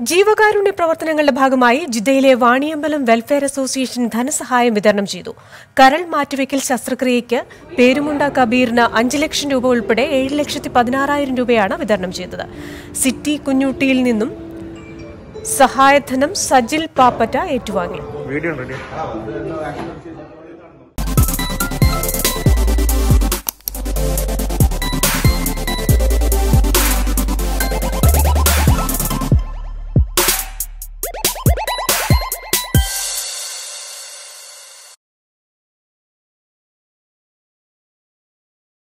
ജീവകാരുണ്യ പ്രവർത്തനങ്ങളുടെ ഭാഗമായി ജിദ്ദയിലെ വാണിയമ്പലം വെൽഫെയർ അസോസിയേഷൻ ധനസഹായം വിതരണം ചെയ്തു. കരൾ മാറ്റിവെക്കൽ ശസ്ത്രക്രിയയ്ക്ക് പേരുമുണ്ട കബീറിന് അഞ്ച് ലക്ഷം രൂപ ഉൾപ്പെടെ ഏഴ് ലക്ഷത്തി പതിനാറായിരം രൂപയാണ് വിതരണം ചെയ്തത്. സിറ്റി കുഞ്ഞുട്ടിയിൽ നിന്നും സഹായധനം സജിൽ പാപ്പറ്റ ഏറ്റുവാങ്ങി. വീഡിയോ